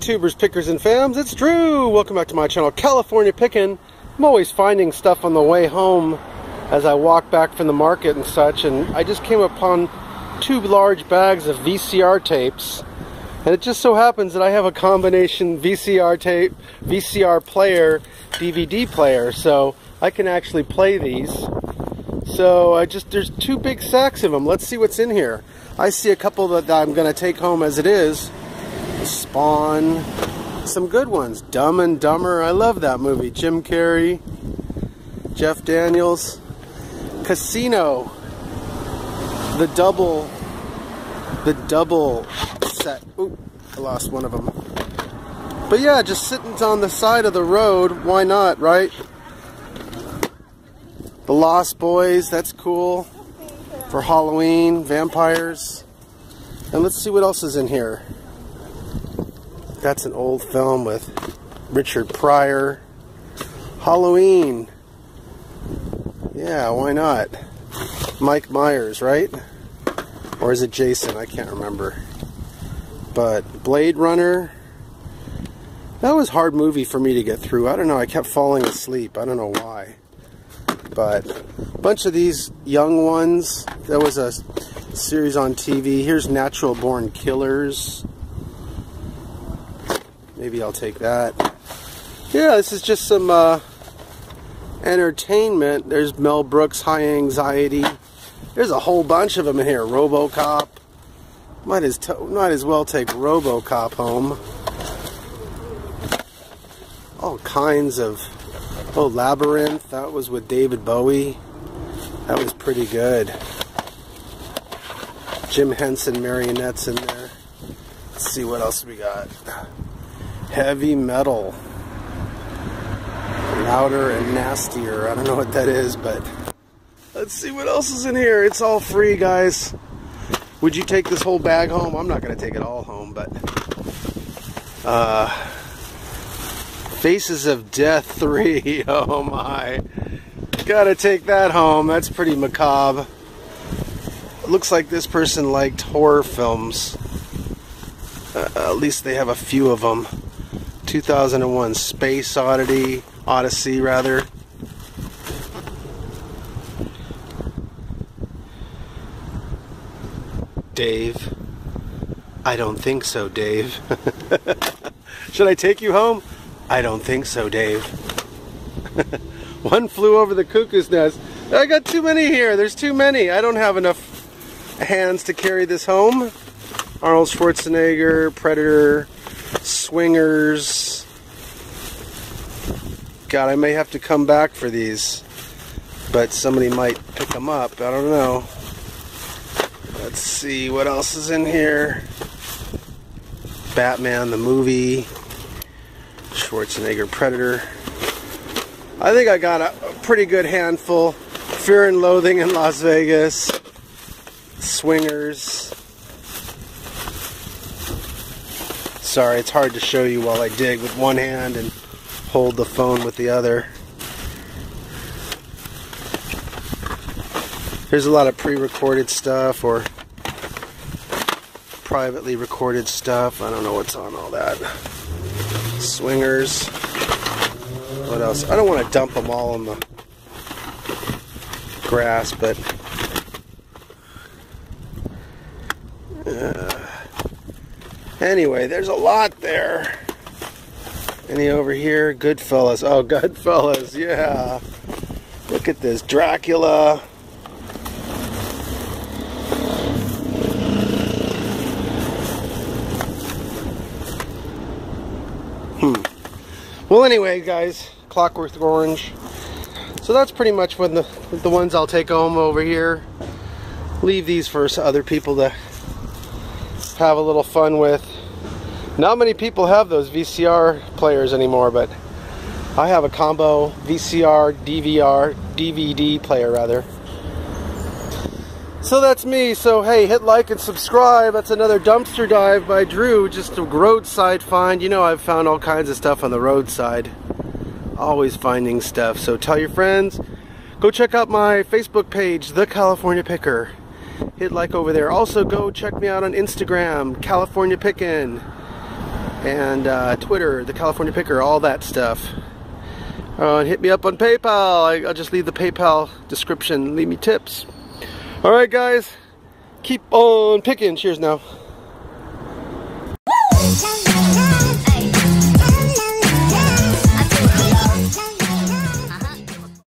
Tubers, pickers, and fams, it's Drew! Welcome back to my channel, California Pickin'. I'm always finding stuff on the way home as I walk back from the market and such, and I just came upon two large bags of VCR tapes. And it just so happens that I have a combination VCR tape, VCR player, DVD player, so I can actually play these. So I just, there's two big sacks of them. Let's see what's in here. I see a couple that I'm going to take home as it is. Spawn, some good ones. Dumb and Dumber, I love that movie. Jim Carrey, Jeff Daniels, Casino, the double, the double set. Ooh, I lost one of them. But yeah, just sitting on the side of the road, why not, right? The Lost Boys, that's cool. For Halloween, vampires. And let's see what else is in here. That's an old film with Richard Pryor. Halloween. Yeah, why not? Mike Myers, right? Or is it Jason? I can't remember. But Blade Runner. That was a hard movie for me to get through. I don't know. I kept falling asleep. I don't know why. But a bunch of these young ones. There was a series on TV. Here's Natural Born Killers. Maybe I'll take that. Yeah, this is just some uh, entertainment. There's Mel Brooks, High Anxiety. There's a whole bunch of them in here. RoboCop. Might as might as well take RoboCop home. All kinds of. Oh, Labyrinth. That was with David Bowie. That was pretty good. Jim Henson marionettes in there. Let's see what else we got heavy metal. Louder and nastier. I don't know what that is, but let's see what else is in here. It's all free, guys. Would you take this whole bag home? I'm not going to take it all home, but uh, Faces of Death 3. Oh my. Gotta take that home. That's pretty macabre. looks like this person liked horror films. Uh, at least they have a few of them. 2001 Space Oddity, Odyssey rather. Dave. I don't think so, Dave. Should I take you home? I don't think so, Dave. One flew over the cuckoo's nest. I got too many here. There's too many. I don't have enough hands to carry this home. Arnold Schwarzenegger, Predator, swingers. God, I may have to come back for these, but somebody might pick them up. I don't know. Let's see what else is in here. Batman the movie, Schwarzenegger Predator. I think I got a pretty good handful. Fear and Loathing in Las Vegas, Swingers, Sorry, it's hard to show you while I dig with one hand and hold the phone with the other. There's a lot of pre-recorded stuff or privately recorded stuff. I don't know what's on all that. Swingers. What else? I don't want to dump them all on the grass, but uh, Anyway, there's a lot there. Any over here? Goodfellas. Oh, Goodfellas, yeah. Look at this. Dracula. Hmm. Well, anyway, guys, Clockwork Orange. So that's pretty much when the the ones I'll take home over here. Leave these for other people to have a little fun with. Not many people have those VCR players anymore, but I have a combo VCR, DVR, DVD player rather. So that's me. So hey, hit like and subscribe. That's another dumpster dive by Drew. Just a roadside find. You know I've found all kinds of stuff on the roadside. Always finding stuff. So tell your friends. Go check out my Facebook page, The California Picker hit like over there. Also, go check me out on Instagram, California Pickin'. And uh, Twitter, the California Picker, all that stuff. Uh, and hit me up on PayPal. I, will just leave the PayPal description. Leave me tips. All right, guys. Keep on picking. Cheers now.